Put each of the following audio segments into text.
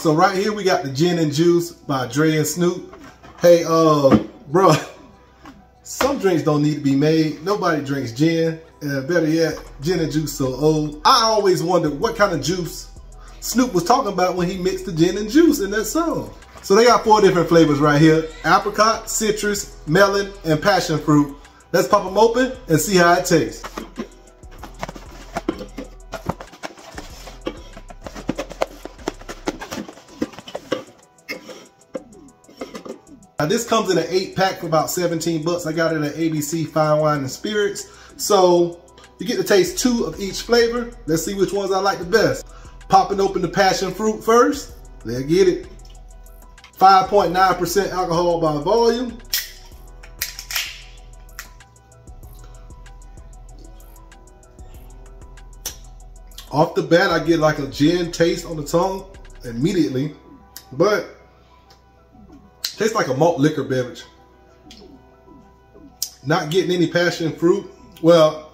So right here we got the Gin and Juice by Dre and Snoop. Hey, uh, bro, some drinks don't need to be made. Nobody drinks gin. And better yet, gin and juice so old. I always wondered what kind of juice Snoop was talking about when he mixed the gin and juice in that song. So they got four different flavors right here. Apricot, citrus, melon, and passion fruit. Let's pop them open and see how it tastes. Now this comes in an eight pack for about 17 bucks. I got it at ABC Fine Wine and Spirits. So you get to taste two of each flavor. Let's see which ones I like the best. Popping open the passion fruit first. Let's get it. 5.9% alcohol by volume. Off the bat, I get like a gin taste on the tongue immediately, but Tastes like a malt liquor beverage. Not getting any passion fruit. Well,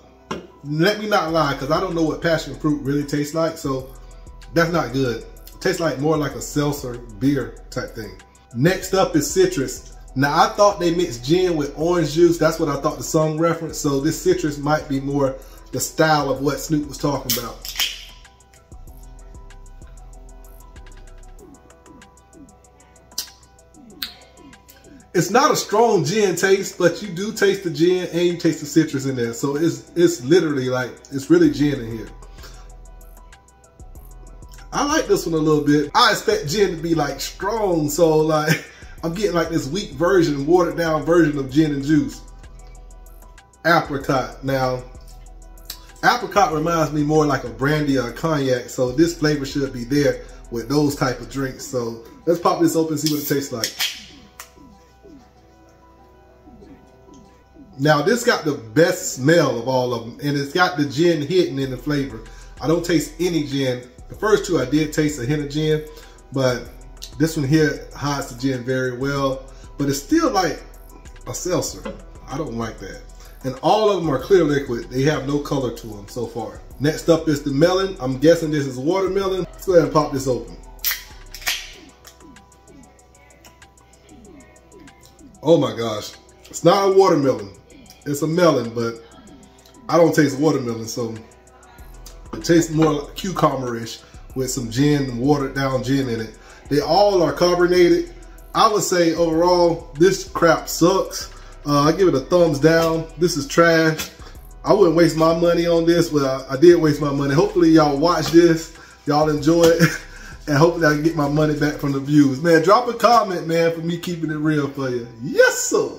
let me not lie, because I don't know what passion fruit really tastes like, so that's not good. Tastes like more like a seltzer beer type thing. Next up is citrus. Now I thought they mixed gin with orange juice. That's what I thought the song referenced. So this citrus might be more the style of what Snoop was talking about. It's not a strong gin taste, but you do taste the gin and you taste the citrus in there. So it's it's literally like it's really gin in here. I like this one a little bit. I expect gin to be like strong, so like I'm getting like this weak version, watered down version of gin and juice. Apricot. Now, apricot reminds me more like a brandy or a cognac, so this flavor should be there with those type of drinks. So let's pop this open and see what it tastes like. Now this got the best smell of all of them and it's got the gin hidden in the flavor. I don't taste any gin. The first two I did taste a hint of gin, but this one here hides the gin very well, but it's still like a seltzer. I don't like that. And all of them are clear liquid. They have no color to them so far. Next up is the melon. I'm guessing this is watermelon. Let's go ahead and pop this open. Oh my gosh. It's not a watermelon it's a melon, but I don't taste watermelon, so it tastes more like cucumber-ish with some gin, watered down gin in it. They all are carbonated. I would say overall, this crap sucks. Uh, I give it a thumbs down. This is trash. I wouldn't waste my money on this, but I, I did waste my money. Hopefully y'all watch this, y'all enjoy it, and hopefully I can get my money back from the views. Man, drop a comment, man, for me keeping it real for you. Yes, sir.